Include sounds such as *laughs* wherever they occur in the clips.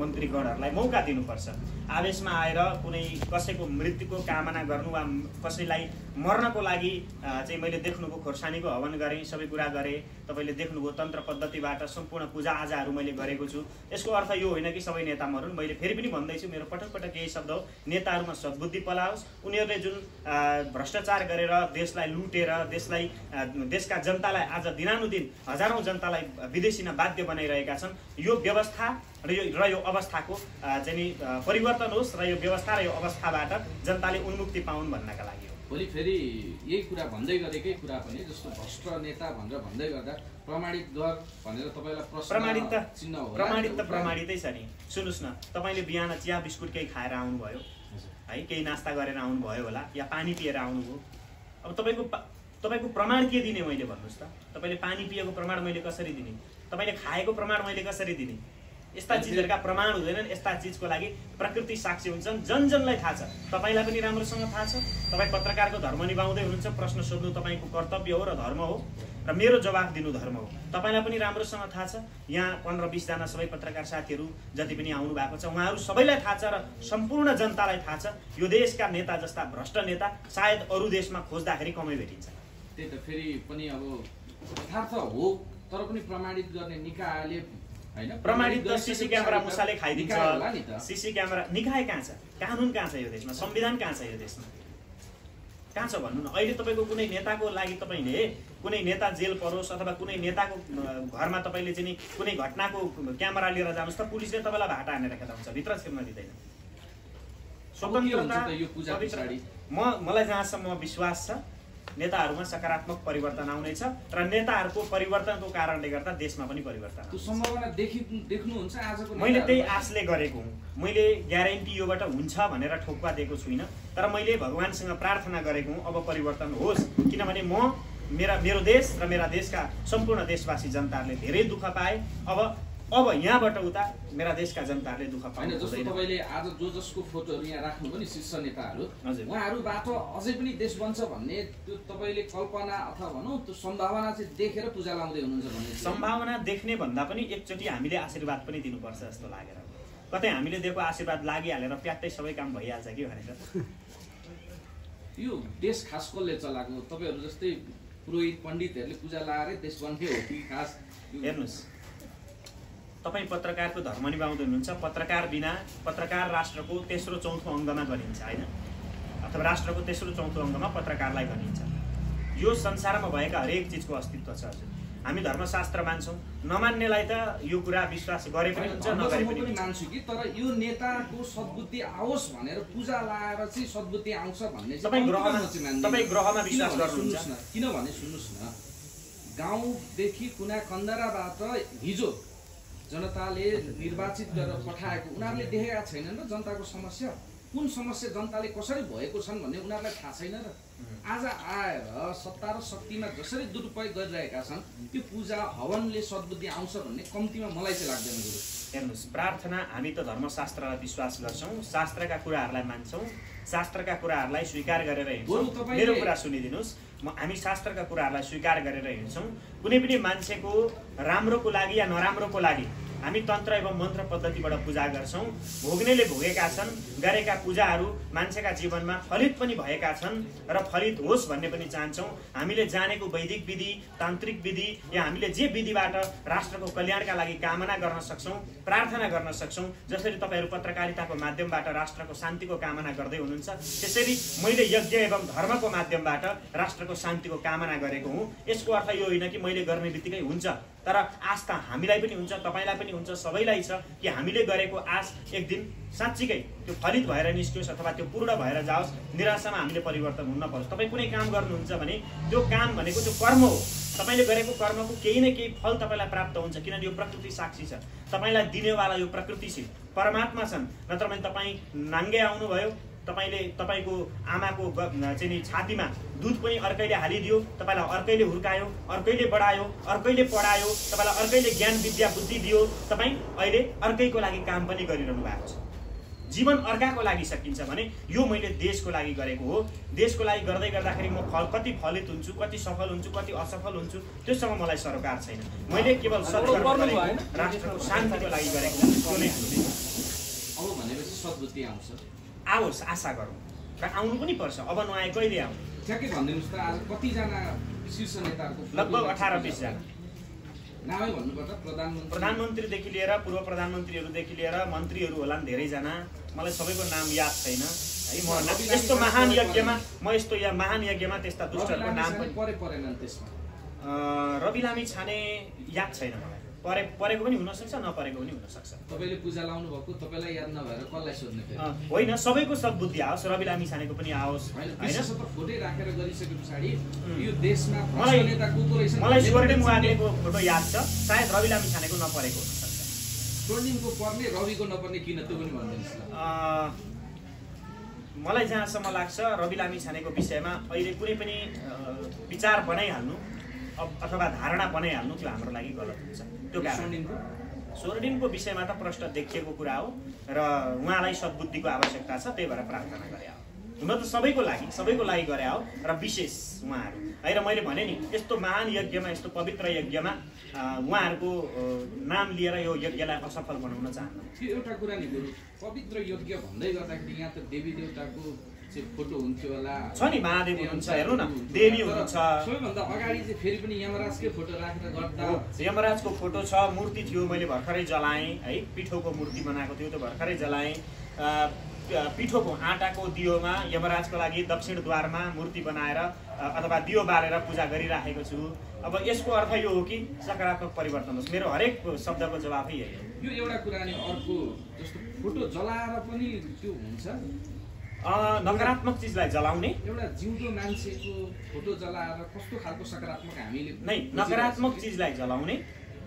मन्त्रीगणहरूलाई मौका दिनुपर्छ। आवेशमा आएर कुनै कसैको मृत्युको कामना गर्नु वा कसैलाई मर्नको लागि चाहिँ मैले देख्नुभयो खोर्सानीको हवन गरेँ सबै कुरा गरेँ। तपाईँले देख्नुभयो तन्त्र पद्धतिबाट सम्पूर्ण पूजाआजाहरू मैले गरेको छु। यसको अर्थ यो होइन कि सबै नेता मरुन्। मैले फेरि पनि भन्दैछु मेरो पटक पटक यही शब्द हो। नेताहरूमा सद्बुद्धि पलाओस्। उनीहरूले जुन भ्रष्टाचार गरेर देशलाई लुटेर देशलाई देशका जनतालाई आज दिनानुदिन हजारौँ जनतालाई विदेशिन बाध्य बनाइरहेका छन् यो व्यवस्था र यो र यो अवस्थाको चाहिँ नि परिवर्तन होस् र यो व्यवस्था र यो अवस्थाबाट जनताले उन्मुक्ति पाउन् भन्नका लागि हो। भोलि फेरि यही कुरा भन्दै गरेकै कुरा पनि जस्तो भ्रष्ट नेता भनेर भन्दै गर्दा प्रमाणित गर भनेर तपाईँलाई प्रश्न प्रमाणित त चिन्ह होला। प्रमाणित त प्रमाणितै छ नि। सुन्नुहोस् न तपाईँले बिहान चिया बिस्कुट केही खाएर आउनुभयो। है केही नास्ता गरेर आउनुभयो होला या पानी पिएर आउनुभयो। अब तपाईँको तपाईँको प्रमाण के दिने मैले भन्नुहोस् त? तपाईँले पानी पिएको प्रमाण मैले कसरी दिने? तपाईँले खाएको प्रमाण मैले कसरी दिने? यस्ता चिजहरूका प्रमाण हुँदैनन् यस्ता चिजको लागि प्रकृति साक्षी हुन्छन्। जन जनलाई थाहा छ। तपाईँलाई पनि राम्रोसँग थाहा छ। तपाईँ पत्रकारको धर्म निभाउँदै हुनुहुन्छ प्रश्न सोध्नु तपाईँको कर्तव्य हो र धर्म हो र मेरो जवाफ दिनु धर्म हो। तपाईँलाई पनि राम्रोसँग थाहा छ। यहाँ पन्ध्र बिसजना सबै पत्रकार साथीहरू जति पनि आउनु भएको छ उहाँहरू सबैलाई थाहा छ र सम्पूर्ण जनतालाई थाहा छ। यो देशका नेता जस्ता भ्रष्ट नेता सायद अरू देशमा खोज्दाखेरि कमै भेटिन्छ। त्यही त फेरि पनि अब यथार्थ हो तर पनि प्रमाणित गर्ने निकायले प्रमाणित त सिसी क्यामेरा मुसाले खाइदिन्छ। सिसी क्यामेरा निकाय कहाँ छ? कानुन कहाँ छ यो देशमा? संविधान कहाँ छ यो देशमा? कहाँ छ भन्नु न? अहिले तपाईँको कुनै नेताको लागि तपाईँले कुनै नेता जेल परोस् अथवा कुनै नेताको घरमा तपाईँले चाहिँ नि कुनै घटनाको क्यामेरा लिएर जानुहोस् त पुलिसले तपाईँलाई भाटा हानेर खेदाउँछ। भित्र छिर्न दिँदैन। स्वतन्त्रता म मलाई जहाँसम्म विश्वास छ नेताहरूमा सकारात्मक परिवर्तन आउनेछ र नेताहरूको परिवर्तनको कारणले गर्दा देशमा पनि परिवर्तन। सम्भावना देखि देख्नुहुन्छ आजको मैले त्यही? आशले गरेको हुँ मैले ग्यारेन्टी योबाट हुन्छ भनेर ठोक्पा दिएको छुइनँ तर मैले भगवान्सँग प्रार्थना गरेको हुँ अब परिवर्तन होस् किनभने म मेरा मेरो देश र मेरा देशका सम्पूर्ण देशवासी जनताहरूले धेरै दुःख पाए अब अब यहाँबाट उता मेरा देशका जनताहरूले दुःख पाउनु जस्तो तपाईँले आज जो जसको फोटोहरू यहाँ राख्नुभयो नि शीर्ष नेताहरू हजुर। उहाँहरूबाट अझै पनि देश बन्छ भन्ने त्यो तपाईँले कल्पना अथवा भनौँ त्यो सम्भावना चाहिँ देखेर पूजा लाउँदै हुनुहुन्छ भन्ने सम्भावना देख्ने भन्दा पनि एकचोटि हामीले आशीर्वाद पनि दिनुपर्छ जस्तो लागेर। कतै हामीले दिएको आशीर्वाद लागिहालेर प्याट्टै सबै काम भइहाल्छ कि भनेर। *laughs* यो देश खास कसले चलाएको तपाईँहरू जस्तै पुरोहित पण्डितहरूले पूजा लाएरै देश बन्थ्यो हो कि खास? हेर्नुहोस्। तपाईँ पत्रकारको धर्म निभाउँदै हुनुहुन्छ पत्रकार बिना पत्रकार राष्ट्रको तेस्रो चौथो अङ्गमा गनिन्छ होइन? अथवा राष्ट्रको तेस्रो चौथो अङ्गमा पत्रकारलाई गनिन्छ यो संसारमा भएका हरेक चिजको अस्तित्व छ हजुर। हामी धर्मशास्त्र मान्छौँ। नमान्नेलाई त यो कुरा विश्वास गरे पनि हुन्छ नगरे पनि मान्छु कि तर यो नेताको सद्बुद्धि आओस् भनेर पूजा लाएर चाहिँ सद्बुद्धि आउँछ भन्ने तपाईँ ग्रहमा-। तपाईँ विश्वास गर्नुहुन्छ? किनभने सुन्नुहोस् न गाउँदेखि कुना कन्दराबाट हिजो जनताले निर्वाचित गरेर पठाएको उनीहरूले देखेका छैनन् र जनताको समस्या। कुन समस्या जनताले कसरी भएको छन् भन्ने उनीहरूलाई थाहा छैन र। आज आएर सत्ता र शक्तिमा जसरी दुरुपयोग गरिरहेका छन् त्यो पूजा हवनले सद्बुद्धि आउँछ भन्ने कम्तीमा मलाई चाहिँ लाग्दैन गुरु। हेर्नुहोस् प्रार्थना हामी त धर्मशास्त्रलाई विश्वास गर्छौँ शास्त्रका कुराहरूलाई मान्छौँ शास्त्रका कुराहरूलाई स्वीकार गरेर हिँड्छौँ। मेरो कुरा सुनिदिनुहोस् हामी शास्त्रका कुराहरूलाई स्वीकार गरेर हिँड्छौँ। कुनै पनि मान्छेको राम्रोको लागि या नराम्रोको लागि हामी तन्त्र एवं मन्त्र पद्धतिबाट पूजा गर्छौँ। भोग्नेले भोगेका छन् गरेका पूजाहरू मान्छेका जीवनमा फलित पनि भएका छन् र फलित होस् भन्ने पनि चाहन्छौँ। हामीले जानेको वैदिक विधि तान्त्रिक विधि या हामीले जे विधिबाट राष्ट्रको कल्याणका लागि कामना गर्न सक्छौँ प्रार्थना गर्न सक्छौँ जसरी तपाईँहरू पत्रकारिताको माध्यमबाट राष्ट्रको शान्तिको कामना गर्दै हुनुहुन्छ त्यसरी मैले यज्ञ एवं धर्मको माध्यमबाट राष्ट्रको शान्तिको कामना गरेको हुँ। यसको अर्थ यो होइन कि मैले गर्ने बित्तिकै हुन्छ। तर आश त हामीलाई पनि हुन्छ तपाईँलाई पनि हुन्छ सबैलाई छ कि हामीले गरेको आश एक दिन साँच्चीकै त्यो फलित भएर निस्कियोस् अथवा त्यो पूर्ण भएर जाओस् निराशामा हामीले परिवर्तन हुन नपरोस्। तपाईँ कुनै काम गर्नुहुन्छ भने त्यो काम भनेको त्यो कर्म हो। तपाईँले गरेको कर्मको केही न केही फल तपाईँलाई प्राप्त हुन्छ किनभने यो प्रकृति साक्षी छ। तपाईँलाई दिनेवाला यो प्रकृति छ परमात्मा छन्। नत्र भने तपाईँ नाङ्गे आउनुभयो तपाईँले तपाईँको आमाको चाहिँ नि छातीमा दुध पनि अर्कैले हालिदियो तपाईँलाई अर्कैले हुर्कायो अर्कैले बढायो अर्कैले पढायो तपाईँलाई अर्कैले ज्ञान विद्या बुद्धि दियो तपाईँ अहिले अर्कैको लागि काम पनि गरिरहनु भएको छ। जीवन अर्काको लागि सकिन्छ भने यो मैले देशको लागि गरेको हो। देशको लागि गर्दै गर्दाखेरि म फल कति फलित हुन्छु कति सफल हुन्छु कति असफल हुन्छु त्योसँग मलाई सरोकार छैन। मैले केवल राष्ट्रको शान्तिको लागि गरेको नै आओस् आशा गरौँ। र आउनु पनि पर्छ। अब नआए कहिले आउनु? ठ्याक्कै भनिदिनुहोस् त आज कतिजना शीर्ष नेताहरूको लगभग अठार बिसजना? नामै भन्नुपर्दा प्रधानमन्त्री। प्रधानमन्त्रीदेखि लिएर पूर्व प्रधानमन्त्रीहरूदेखि लिएर मन्त्रीहरू होलान् धेरैजना। मलाई सबैको नाम याद छैन। है म न- यस्तो महान यज्ञमा म यस्तो या महान यज्ञमा त्यस्ता दुष्टहरूको नाम पनि परे परेनन् त्यसमा। रवि लामी छाने याद छैन मलाई। परे परेको पनि हुनसक्छ नपरेको पनि हुनसक्छ। तपाईँले पूजा लाउनु भएको तपाईँलाई याद नभएर कसलाई सोध्ने होइन सबैको सद्बुद्धि आओस् रवि लामी छानेको पनि आओस् मलाई- स्वर्णिम पनि उहाँलेको फोटो याद छ। सायद रवि लामी छानेको नपरेको हुनसक्छ। स्वर्णिमको पर्ने रविको नपर्ने किन? त्यो पनि भनिदिनुहोस् मलाई जहाँसम्म लाग्छ रवि लामी छानेको विषयमा अहिले कुनै पनि विचार बनाइहाल्नु। अथवा धारणा बनाइहाल्नु त्यो हाम्रो लागि गलत हुन्छ। त्यो कारण स्वर्णिमको विषयमा त प्रश्न देखिएको कुरा हो र उहाँलाई सद्बुद्धिको आवश्यकता छ त्यही भएर प्रार्थना गरे हो। हुन त सबैको लागि सबैको लागि गरे हो र विशेष उहाँहरू। है र मैले भने नि यस्तो महान यज्ञमा यस्तो पवित्र यज्ञमा उहाँहरूको नाम लिएर यो यज्ञलाई असफल बनाउन चाहन्न त्यो एउटा कुरा नि गुरु पवित्र यज्ञ भन्दै गर्दाखेरि यहाँ त देवी देवताको छ नि महादेव हुनुहुन्छ हेर्नु न देवी हुनुहुन्छ। सबैभन्दा अगाडि चाहिँ फेरि पनि यमराजकै फोटो राखेर गर्दा। यमराजको फोटो छ मूर्ति थियो मैले भर्खरै जलाएँ है पिठोको मूर्ति बनाएको थियो त्यो भर्खरै जलाएँ। पिठोको आँटाको दियोमा यमराजको लागि दक्षिण द्वारमा मूर्ति बनाएर अथवा दियो बालेर पूजा गरिराखेको छु। अब यसको अर्थ यो हो कि सकारात्मक परिवर्तन होस्। मेरो हरेक शब्दको जवाफै यही हो। यो एउटा कुरा नि अर्को जस्तो फोटो जलाएर पनि त्यो हुन्छ। नकारात्मक चिजलाई जलाउने। एउटा जिउँदो मान्छेको फोटो जलाएर कस्तो खालको सकारात्मक हामीले नै नकारात्मक चिजलाई जलाउने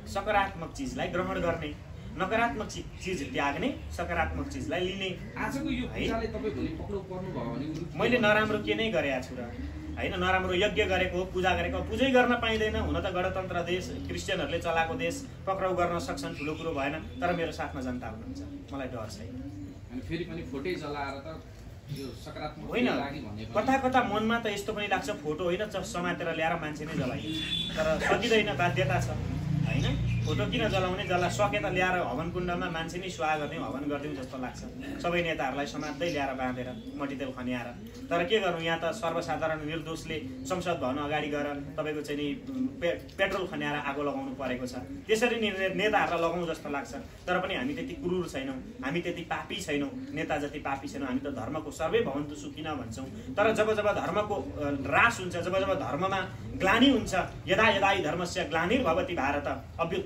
सकारात्मक चिजलाई ग्रहण गर्ने नकारात्मक चिज त्याग्ने सकारात्मक चिजलाई लिने। आजको यो है। तपाईँ भोलि पक्राउ पर्नुभयो भने गुरु के मैले? नराम्रो के नै गरेको छु र। होइन नराम्रो यज्ञ गरेको पूजा गरेको पूजै गर्न पाइँदैन। हुन त गणतन्त्र देश क्रिस्चियनहरूले चलाएको देश पक्राउ गर्न सक्छन् ठुलो कुरो भएन तर मेरो साथमा जनता हुनुहुन्छ। मलाई डर छैन। अनि फेरि पनि फोटै जलाएर त होइन। कता कता मनमा त यस्तो पनि लाग्छ फोटो होइन समातेर ल्याएर मान्छे नै जलाइन्छ तर सकिँदैन बाध्यता छ। होइन? फोटो किन जलाउने? जला सके त ल्याएर हवन कुण्डमा मान्छे नै स्वाह गरिदिउँ हवन गरिदिउँ जस्तो लाग्छ। सबै नेताहरूलाई समात्दै ल्याएर बाँधेर मटितेल खन्याएर। तर के गर्नु? यहाँ त सर्वसाधारण निर्दोषले संसद भवन अगाडि गएर तपाईँको चाहिँ नि पे पेट्रोल खन्याएर आगो लगाउनु परेको छ। त्यसरी नेताहरूलाई लगाउँ जस्तो लाग्छ। तर पनि हामी त्यति क्रूर छैनौँ। हामी त्यति पापी छैनौँ। नेता जति पापी छैनौँ। हामी त धर्मको सर्वै भवन्तु सुखिन भन्छौँ? तर जब जब धर्मको अ, ह्रास हुन्छ जब जब धर्ममा ग्लानी हुन्छ यदा यदा धर्मस्य ग्लानिर्भवति भारत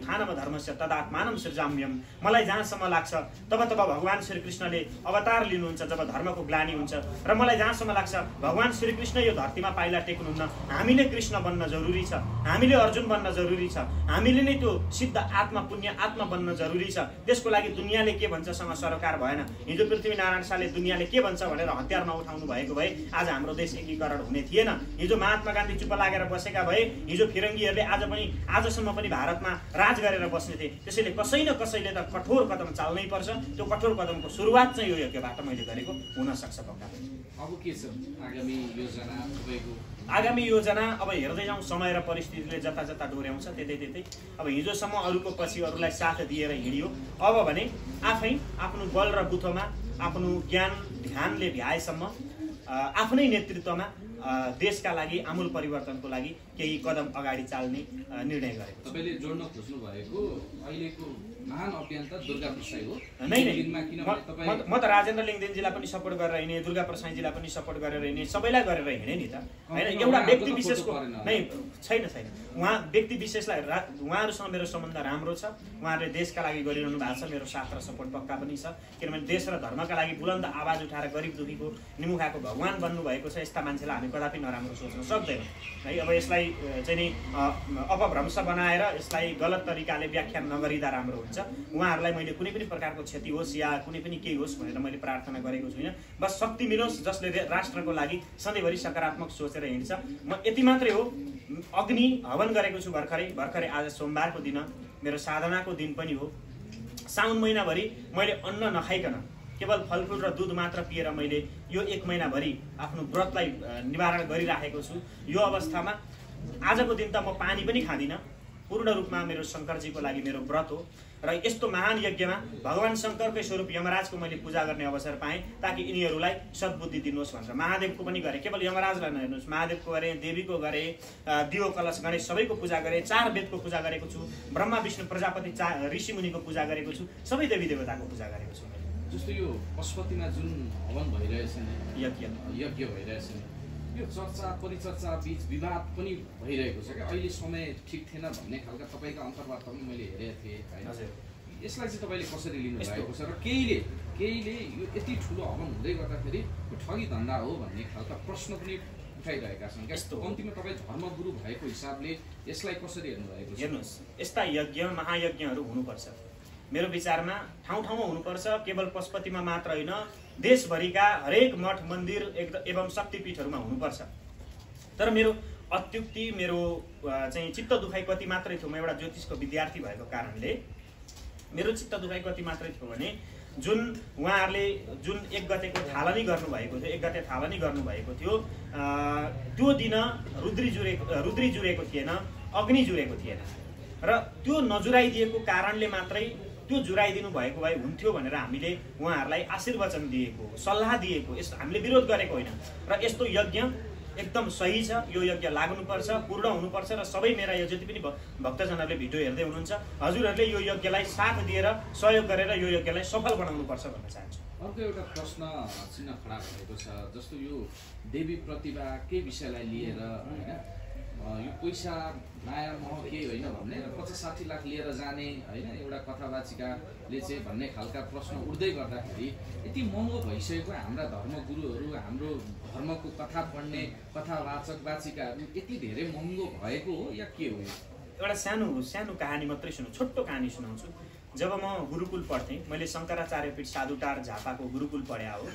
अभ्युत्थानम धर्मस्य तदात्मानं सृजाम्यम मलाई जहाँसम्म लाग्छ तब तब भगवान् श्रीकृष्णले अवतार लिनुहुन्छ जब धर्मको ग्लानी हुन्छ। र मलाई जहाँसम्म लाग्छ भगवान् श्रीकृष्ण यो धरतीमा पाइला टेक्नुहुन्न। हामीले कृष्ण बन्न जरुरी छ। हामीले अर्जुन बन्न जरुरी छ। हामीले नै त्यो सिद्ध आत्मा पुण्य आत्मा बन्न जरुरी छ। त्यसको लागि दुनियाँले के भन्छसँग सरोकार भएन। हिजो पृथ्वीनारायण शाहले दुनियाँले के भन्छ भनेर हतियार नउठाउनु भएको भए आज हाम्रो देश एकीकरण हुने थिएन। हिजो महात्मा गान्धी चुप लागेर बसेका भए हिजो फिरङ्गीहरूले आज पनि आजसम्म पनि भारतमा राज गरेर बस्ने थिए। त्यसैले कसै न कसैले त कठोर कदम चाल्नै पर्छ। त्यो कठोर कदमको सुरुवात चाहिँ यो यज्ञबाट मैले गरेको हुनसक्छ पक्का अब के छ? आगामी योजना तपाईँको? आगामी योजना अब हेर्दै जाउँ समय र परिस्थितिले जता जता डोर्याउँछ त्यतै त्यतै। अब हिजोसम्म अरूको पछि अरूलाई साथ दिएर हिँडियो। अब भने आफै आफ्नो बल र बुथोमा आफ्नो ज्ञान ध्यानले भ्याएसम्म आफ्नै नेतृत्वमा देशका लागि आमूल परिवर्तनको लागि केही कदम अगाडि चाल्ने निर्णय गरेको। तपाईँले जोड्न खोज्नु भएको अहिलेको महान अभियन्ता दुर्गा प्रसाई हो। म त राजेन्द्र लिङदेनजीलाई पनि सपोर्ट गरेर हिँडेँ दुर्गा प्रसाईजीलाई पनि सपोर्ट गरेर हिँडेँ सबैलाई गरेर हिँडेँ नि त। होइन एउटा व्यक्ति विशेषको। नै छैन छैन। उहाँ व्यक्ति विशेषलाई रा उहाँहरूसँग मेरो सम्बन्ध राम्रो छ। उहाँहरूले देशका लागि गरिरहनु भएको छ मेरो साथ र सपोर्ट पक्का पनि छ। किनभने देश र धर्मका लागि बुलन्द आवाज उठाएर गरिब दुखीको निमुखाको भगवान् बन्नुभएको छ यस्ता मान्छेलाई हामी कदापि नराम्रो सोच्न सक्दैनौँ। है अब यसलाई चाहिँ नि अपभ्रंश बनाएर यसलाई गलत तरिकाले व्याख्यान नगरिँदा राम्रो हुन्छ। उहाँहरूलाई मैले कुनै पनि प्रकारको क्षति होस् या कुनै पनि केही होस् भनेर मैले प्रार्थना गरेको छुइनँ। बस शक्ति मिलोस् जसले राष्ट्रको लागि सधैँभरि सकारात्मक सोचेर हिँड्छ। म यति मात्रै हो। अग्नि हवन गरेको छु भर्खरै। भर्खरै आज सोमबारको दिन मेरो साधनाको दिन पनि हो। साउन महिनाभरि मैले अन्न नखाइकन केवल फलफुल र दुध मात्र पिएर मैले यो एक महिनाभरि आफ्नो व्रतलाई निवारण गरिराखेको छु। यो अवस्थामा आजको दिन त म पानी पनि खाँदिनँ। पूर्ण रूपमा मेरो शङ्करजीको लागि मेरो व्रत हो। र यस्तो महान यज्ञमा भगवान् शङ्करकै स्वरूप यमराजको मैले पूजा गर्ने अवसर पाएँ ताकि यिनीहरूलाई सद्बुद्धि दिनुहोस् भनेर। महादेवको पनि गरेँ। केवल यमराजलाई नहेर्नुहोस्। महादेवको गरेँ देवीको गरेँ दियो कलश गणेश सबैको पूजा गरेँ चार वेदको पूजा गरेको छु ब्रह्मा विष्णु प्रजापति चा ऋषिमुनिको पूजा गरेको छु सबै देवी देवताको पूजा गरेको छु। जस्तो यो पशुपतिमा जुन हवन भइरहेछ नि यज्ञ। यज्ञ भइरहेछ नि यो चर्चा परिचर्चा बिच विवाद पनि भइरहेको छ क्या। अहिले समय ठिक थिएन भन्ने खालका तपाईँको अन्तर्वार्ता पनि मैले हेरेको थिएँ होइन यसलाई चाहिँ तपाईँले कसरी लिनु। भएको छ र केहीले केहीले यो यति ठुलो हवन हुँदै गर्दाखेरि यो ठगी धन्दा हो भन्ने खालका प्रश्न पनि उठाइरहेका छन् क्या। यस्तो। कम्तीमा तपाईँ धर्मगुरु भएको हिसाबले यसलाई कसरी हेर्नु भएको छ? हेर्नुहोस् यस्ता यज्ञ महायज्ञहरू हुनुपर्छ। मेरो विचारमा ठाउँ ठाउँमा हुनुपर्छ केवल पशुपतिमा मात्र होइन देशभरिका हरेक मठ मन्दिर एवं शक्तिपीठहरूमा हुनुपर्छ। तर मेरो अत्युक्ति मेरो चाहिँ चित्त दुखाइ कति मात्रै थियो। म एउटा ज्योतिषको विद्यार्थी भएको कारणले मेरो चित्त दुखाइ कति मात्रै थियो भने जुन उहाँहरूले जुन एक गतेको थालनी गर्नुभएको थियो एक गते थालनी गर्नुभएको थियो त्यो दिन रुद्री जुरेको रुद्री जुरेको थिएन अग्नि जुरेको थिएन। र त्यो नजुराइदिएको कारणले मात्रै त्यो जुराइदिनु भएको भए हुन्थ्यो भनेर हामीले उहाँहरूलाई आशीर्वचन दिएको सल्लाह दिएको यस्तो हामीले विरोध गरेको होइन। र यस्तो यज्ञ एकदम सही छ। यो यज्ञ लाग्नुपर्छ पूर्ण हुनुपर्छ र सबै मेरा यो जति पनि भक्तजनहरूले भिडियो हेर्दै हुनुहुन्छ हजुरहरूले यो यज्ञलाई साथ दिएर सहयोग गरेर यो यज्ञलाई सफल बनाउनुपर्छ भन्न चाहन्छु। अर्को एउटा प्रश्न चिन्ह खडा भएको छ जस्तो यो देवी प्रतिभा के विषयलाई लिएर होइन? यो पैसा माया मोह केही होइन भन्ने र पचास साठी लाख लिएर जाने होइन एउटा कथावाचिकाले चाहिँ भन्ने खालका प्रश्न उठ्दै गर्दाखेरि यति महँगो भइसकेको हाम्रा धर्मगुरुहरू हाम्रो धर्मको कथा पढ्ने कथावाचक वाचिकाहरू यति धेरै महँगो भएको हो या के हो? एउटा सानो सानो कहानी मात्रै सुनौ छोटो कहानी सुनाउँछु जब म गुरुकुल पढ्थेँ मैले शङ्कराचार्यपीठ साधुटार झापाको गुरुकुल पढ्या हो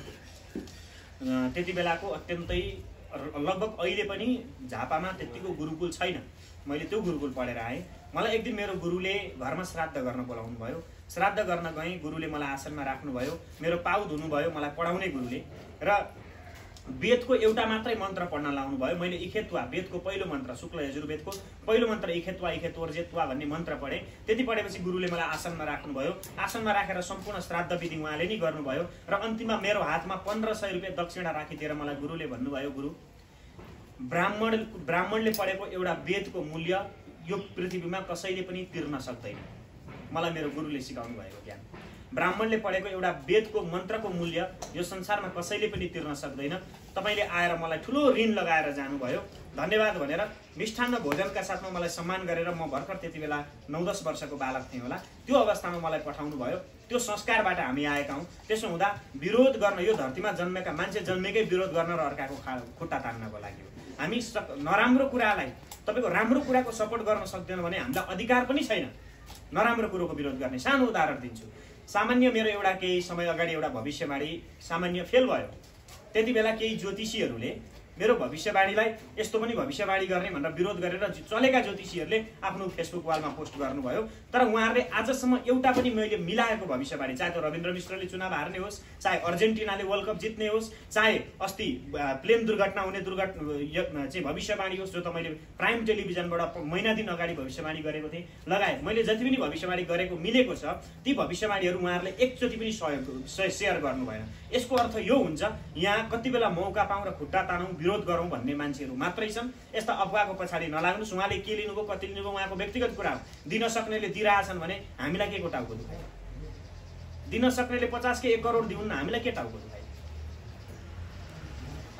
त्यति बेलाको अत्यन्तै लगभग अहिले पनि झापामा त्यत्तिको गुरुकुल छैन। मैले त्यो गुरुकुल पढेर आएँ। मलाई एक दिन मेरो गुरुले घरमा श्राद्ध गर्न बोलाउनु भयो श्राद्ध गर्न गएँ। गुरुले मलाई आसनमा राख्नुभयो। मेरो पाउ धुनुभयो। मलाई पढाउने गुरुले। र वेदको एउटा मात्रै मन्त्र पढ्न लाउनु भयो मैले इखेत्वा वेदको पहिलो मन्त्र शुक्ल यजुर्वेदको पहिलो मन्त्र इखेत्वा इखेत्वर्जेत्वा भन्ने मन्त्र पढेँ। त्यति पढेपछि गुरुले मलाई आसनमा राख्नुभयो। आसनमा राखेर सम्पूर्ण श्राद्ध विधि उहाँले नै गर्नुभयो र अन्तिममा मेरो हातमा पन्ध्र सय रुपियाँ दक्षिणा राखिदिएर मलाई गुरुले भन्नुभयो गुरु ब्राह्मण ब्राह्मणले पढेको एउटा वेदको मूल्य यो पृथ्वीमा कसैले पनि तिर्न सक्दैन। मलाई मेरो गुरुले सिकाउनु भएको ज्ञान। ब्राह्मणले पढेको एउटा वेदको मन्त्रको मूल्य यो संसारमा कसैले पनि तिर्न सक्दैन। तपाईँले आएर मलाई ठुलो ऋण लगाएर जानुभयो। धन्यवाद भनेर मिष्ठान्न भोजनका साथमा मलाई सम्मान गरेर म भर्खर त्यति बेला नौ दस वर्षको बालक थिएँ होला। त्यो अवस्थामा मलाई पठाउनु भयो त्यो संस्कारबाट हामी आएका हौँ। त्यसो हुँदा विरोध गर्न यो धरतीमा जन्मेका मान्छे जन्मेकै विरोध गर्न र अर्काको खा खुट्टा तान्नको लागि हामी नराम्रो कुरालाई तपाईँको राम्रो कुराको सपोर्ट गर्न सक्दैनौँ भने हामीलाई अधिकार पनि छैन। नराम्रो कुरोको विरोध गर्ने सानो उदाहरण दिन्छु। सामान्य मेरो एउटा केही समय अगाडि एउटा भविष्यवाणी सामान्य फेल भयो। त्यति बेला केही ज्योतिषीहरूले मेरो भविष्यवाणीलाई यस्तो पनि भविष्यवाणी गर्ने भनेर विरोध गरेर चलेका ज्योतिषीहरूले आफ्नो फेसबुक वालमा पोस्ट गर्नुभयो। तर उहाँहरूले आजसम्म एउटा पनि मैले मिलाएको भविष्यवाणी चाहे त्यो रविन्द्र मिश्रले चुनाव हार्ने होस् चाहे अर्जेन्टिनाले वर्ल्ड कप जित्ने होस् चाहे अस्ति प्लेन दुर्घटना हुने दुर्घटना चाहिँ भविष्यवाणी होस् जो त मैले प्राइम टेलिभिजनबाट महिना दिन अगाडि भविष्यवाणी गरेको थिएँ। लगायत मैले जति पनि भविष्यवाणी गरेको मिलेको छ ती भविष्यवाणीहरू उहाँहरूले एकचोटि पनि सहयोग सेयर गर्नु भएन यसको अर्थ यो हुन्छ यहाँ कति बेला मौका पाउँ र खुट्टा तानौँ विरोध गरौँ भन्ने मान्छेहरू मात्रै छन्। यस्ता अफवाहको पछाडि नलाग्नुहोस् उहाँले के लिनुभयो कति लिनुभयो उहाँको व्यक्तिगत कुरा हो। दिन सक्नेले दिइरहेछन् भने हामीलाई के को टाउको दुखाइ दिन सक्नेले पचास के एक करोड दिउन् हामीलाई के टाउको दुखाइ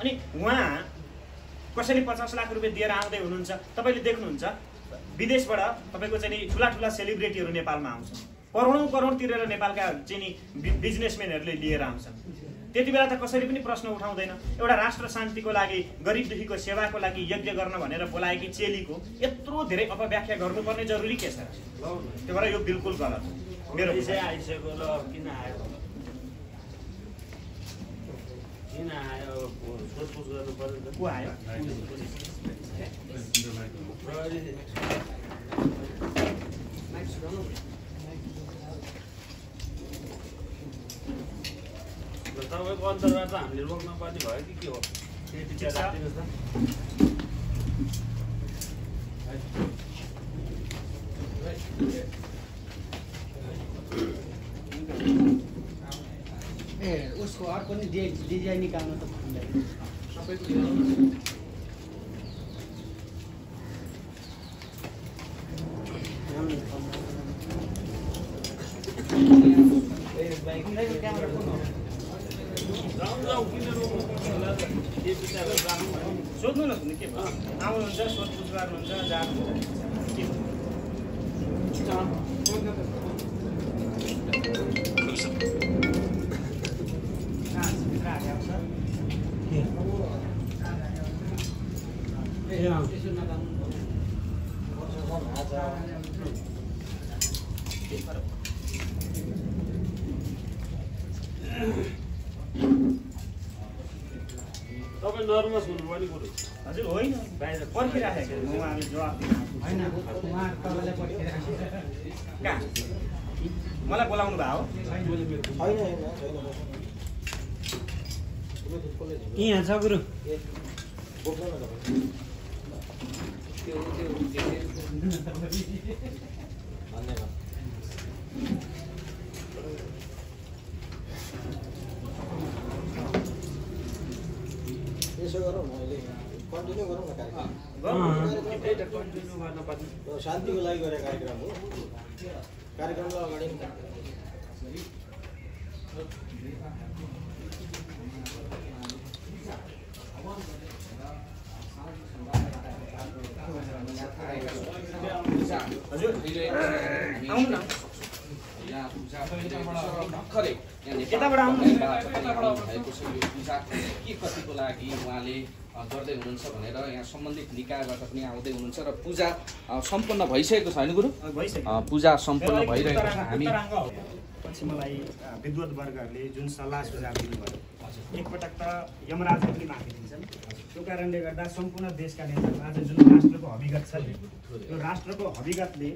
अनि उहाँ कसैले पचास लाख रुपियाँ दिएर आउँदै हुनुहुन्छ तपाईँले देख्नुहुन्छ विदेशबाट तपाईँको चाहिँ नि ठुला ठुला सेलिब्रेटीहरू नेपालमा आउँछन्। करोडौँ करोड तिरेर नेपालका चाहिँ नि बिजनेसम्यानहरूले लिएर आउँछन्। त्यति बेला त कसैले पनि प्रश्न उठाउँदैन। एउटा राष्ट्र शान्तिको लागि गरिब दुखीको सेवाको लागि यज्ञ गर्न भनेर बोलाएकी चेलीको यत्रो धेरै अपव्याख्या गर्नुपर्ने जरुरी के छ? त्यो भएर यो बिल्कुल गलत मेरो विषय विचार। आइसक्यो ल किन आयो? किन आयो? सोधपुछ गर्नु पर्यो नि त। को आयो? तपाईँको अन्तर्वार्ता हामीले रोक्न पर्ने भयो कि के हो? त्यति छ। राखिदिनुहोस् त ए उसको अर्को नि डिजाइन निकाल्नु त भन्दैन जाउँ जाउँ किन रोक्नु के विचार जानु भने सोध्नु न भने के भयो आउनुहुन्छ सोधपुछ गर्नुहुन्छ जानुहुन्छ नर्भस हुनु पनि कुरो हजुर होइन। बाहिर पर्खिराखेको म उहाँले जवाफ दिनु होइन कहाँ? मलाई बोलाउनु भयो यहाँ छ गुरु। यसो गरौँ न अहिले कन्टिन्यू गरौँ न कार्यक्रम गर्नु। त्यही त शान्तिको लागि गरेको कार्यक्रम हो। कार्यक्रमलाई अगाडि। नि हजुर। आउनु। आउनु न यहाँ पूजा भर्खरै यहाँले यताबाट आउनु। भएको छ यो पूजा के कतिको लागि उहाँले गर्दै हुनुहुन्छ भनेर यहाँ सम्बन्धित निकायबाट पनि आउँदै हुनुहुन्छ र पूजा सम्पन्न भइसकेको छ होइन गुरु पूजा सम्पन्न भइरहेको छ हामी। पछि मलाई विद्वत वर्गहरूले जुन सल्लाह सुझाव दिनुभयो एकपटक त यमराजले पनि माफी दिन्छन् त्यो कारणले गर्दा सम्पूर्ण देशका नेताहरू आज जुन राष्ट्रको हविगत छ नि, त्यो राष्ट्रको हविगतले